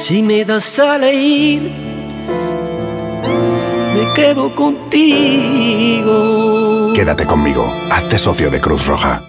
Si me das a leer, me quedo contigo. Quédate conmigo. Hazte socio de Cruz Roja.